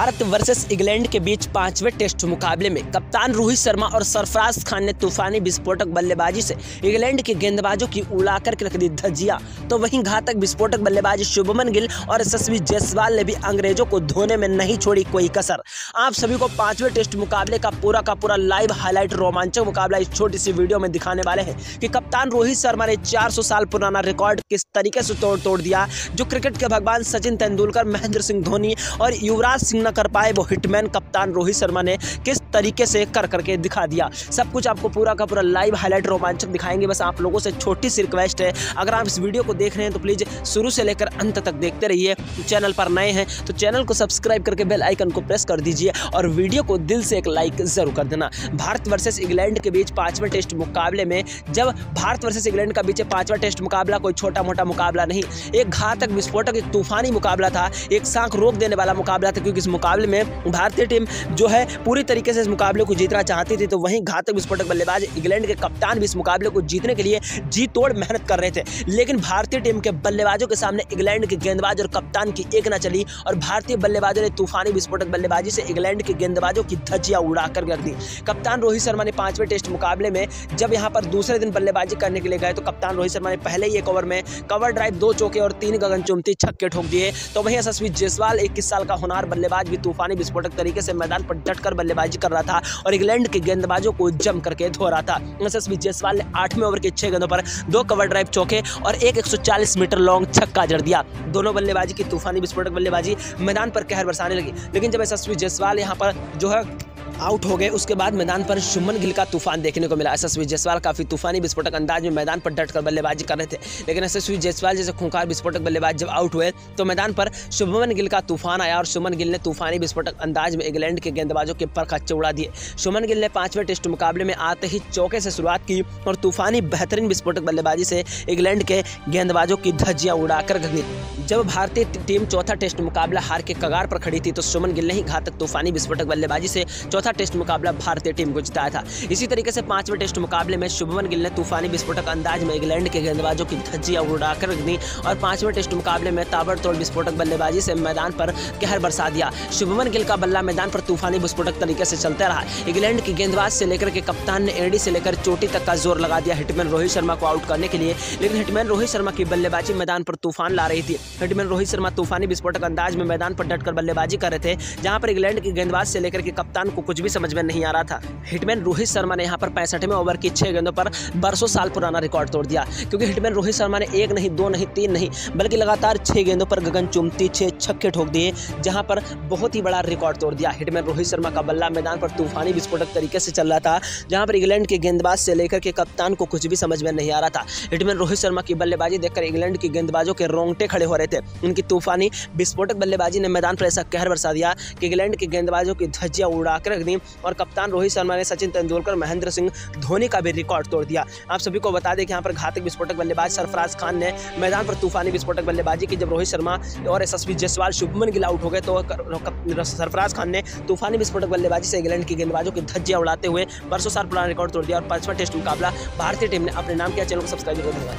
Bharat versus England के बीच पाँचवें test मुकाबले में कप्तान रोहित शर्मा और सरफराज खान ने तूफानी विस्फोटक बल्लेबाजी से इंग्लैंड के गेंदबाजों की उड़ाकर के रख दी धजिया तो वहीं घातक विस्फोटक बल्लेबाज शुभमन गिल और यशस्वी जायसवाल ने भी अंग्रेज़ों को धोने में नहीं छोड़ी कोई कसर। आप सभी को पाँचवें टेस्ट मुकाबले का पूरा का पूरा लाइव हाईलाइट रोमांचक मुकाबला इस छोटी सी वीडियो में दिखाने वाले हैं कि कप्तान रोहित शर्मा ने 400 साल पुराना रिकॉर्ड किस तरीके से तोड़ तोड़ दिया, जो क्रिकेट के भगवान सचिन तेंदुलकर, महेंद्र सिंह धोनी और युवराज सिंह कर पाए। वो हिटमैन कप्तान रोहित शर्मा ने किस तरीके से कर करके दिखा दिया। सब कुछ आपको पूरा का पूरा लाइव हाईलाइट रोमांचक दिखाएँगे। बस आप लोगों से छोटी सी रिक्वेस्ट है। अगर आप इस वीडियो को देख रहे हैं तो प्लीज़ शुरू से लेकर अंत तक देखते रहिए। चैनल पर नए हैं तो चैनल को सब्सक्राइब करके बेल आइकन को प्रेस कर दीजिए और वीडियो को दिल से एक लाइक ज़रूर कर देना। भारत वर्सेस इंग्लैंड के बीच पाँचवें टेस्ट मुकाबले में, जब भारत वर्सेस इंग्लैंड का बीच पांचवा टेस्ट मुकाबला, कोई छोटा मोटा मुकाबला नहीं, एक घातक विस्फोटक, एक तूफानी मुकाबला था, एक सांख रोक देने वाला मुकाबला था, क्योंकि इस मुकाबले में भारतीय टीम जो है, पूरी तरीके से इस मुकाबले को जीतना चाहती थी तो वहीं घातक विस्फोटक बल्लेबाज इंग्लैंड के कप्तान भी इस मुकाबले को जीतने के लिए जी तोड़ मेहनत कर रहे थे। लेकिन भारतीय टीम के बल्लेबाजों के सामने इंग्लैंड के गेंदबाज और कप्तान की एक न चली और भारतीय बल्लेबाजों ने तूफानी विस्फोटक बल्लेबाजी से इंग्लैंड के गेंदबाजों की धज्जियाँ उड़ाकर रख दी। कप्तान रोहित शर्मा ने पाँचवें टेस्ट मुकाबले में जब यहाँ पर दूसरे दिन बल्लेबाजी करने के लिए गए तो कप्तान रोहित शर्मा ने पहले ही एक ओवर में कवर ड्राइव दो चौके और तीन गगन चुमती छक्के ठोक दिए। तो वहीं यशस्वी जायसवाल, इक्कीस साल का होनार बल्लेबाज भी तूफानी विस्फोटक तरीके से मैदान पर डटकर बल्लेबाजी कर रहा था और इंग्लैंड के गेंदबाजों को जम करके धो रहा था। यशस्वी जायसवाल ने आठवें ओवर के छह गेंदों पर दो कवर ड्राइव चौके और एक 140 मीटर लॉन्ग छक्का जड़ दिया। दोनों बल्लेबाजी की तूफानी विस्फोटक बल्लेबाजी मैदान पर कहर बरसाने लगी। लेकिन जब यशस्वी जयसवाल यहाँ पर जो है आउट हो गए। उसके बाद मैदान पर शुभमन गिल का तूफ़ान देखने को मिला। यशस्वी जायसवाल काफ़ी तूफानी विस्फोटक अंदाज में मैदान पर डटकर बल्लेबाजी कर रहे थे। लेकिन यशस्वी जायसवाल जैसे खूंखार विस्फोटक बल्लेबाज जब आउट हुए तो मैदान पर शुभमन गिल का तूफ़ान आया और शुभमन गिल ने तूफानी विस्फोटक अंदाज में इंग्लैंड के गेंदबाजों के पर खच्चे उड़ा दिए। शुभमन गिल ने पाँचवें टेस्ट मुकाबले में आते ही चौके से शुरुआत की और तूफानी बेहतरीन विस्फोटक बल्लेबाजी से इंग्लैंड के गेंदबाजों की धज्जियाँ उड़ाकर दी जब भारतीय टीम चौथा टेस्ट मुकाबला हार के कगार पर खड़ी थी तो सुमन गिल ने ही घातक तूफानी विस्फोटक बल्लेबाजी से चौथा टेस्ट मुकाबला भारतीय टीम को जिताया था। इसी तरीके से पाँचवें टेस्ट मुकाबले में शुभमन गिल ने तूफानी विस्फोटक अंदाज में इंग्लैंड के गेंदबाजों की धज्जियाँ उड़ाकर रख दी और पाँचवें टेस्ट मुकाबले में ताबड़तोड़ विस्फोटक बल्लेबाजी से मैदान पर कहर बरसा दिया। शुभमन गिल का बल्ला मैदान पर तूफानी विस्फोटक तरीके से चलता रहा। इंग्लैंड की गेंदबाज से लेकर के कप्तान ने एडी से लेकर चोटी तक का ज़ोर लगा दिया। हिटमैन रोहित शर्मा को आउट करने के लिए, लेकिन हिटमैन रोहित शर्मा की बल्लेबाजी मैदान पर तूफ़ान ला रही थी। हिटमैन रोहित शर्मा तूफानी विस्फोटक अंदाज में मैदान पर डटकर बल्लेबाजी कर रहे थे, जहाँ पर इंग्लैंड के गेंदबाज से लेकर के कप्तान को कुछ भी समझ में नहीं आ रहा था। हिटमैन रोहित शर्मा ने यहाँ पर पैंसठवें ओवर की छह गेंदों पर बरसों साल पुराना रिकॉर्ड तोड़ दिया। क्योंकि हिटमैन रोहित शर्मा ने एक नहीं, दो नहीं, तीन नहीं, बल्कि लगातार छह गेंदों पर गगन चुमती छह छक्के ठोक दिए, जहाँ पर बहुत ही बड़ा रिकॉर्ड तोड़ दिया। हिटमैन रोहित शर्मा का बल्ला मैदान पर तूफानी विस्फोटक तरीके से चल रहा था, जहाँ पर इंग्लैंड के गेंदबाज से लेकर के कप्तान को कुछ भी समझ में नहीं आ रहा था। हिटमैन रोहित शर्मा की बल्लेबाजी देखकर इंग्लैंड के गेंदबाजों के रोंगटे खड़े हो रहे थे। उनकी तूफानी विस्फोटक बल्लेबाजी ने मैदान पर ऐसा कहर बरसा दिया कि इंग्लैंड के गेंदबाजों की धज्जियाँ उड़ा दी और कप्तान रोहित शर्मा ने सचिन तेंदुलकर, महेंद्र सिंह धोनी का भी रिकॉर्ड तोड़ दिया। आप सभी को बता दें कि यहाँ पर घातक विस्फोटक बल्लेबाज सरफराज खान ने मैदान पर तूफानी विस्फोटक बल्लेबाजी की। जब रोहित शर्मा और यशस्वी जायसवाल, शुभमन गिल आउट हो गए तो सरफराज खान ने तूफानी विस्फोटक बल्लेबाजी से इंग्लैंड के गेंदबाजों की धज्जियाँ उड़ाते हुए बरसों साल पुराना रिकॉर्ड तोड़ दिया और पांचवा टेस्ट मुकाबला भारतीय टीम ने अपने नाम किया। चैनल को सब्सक्राइब कर। दिया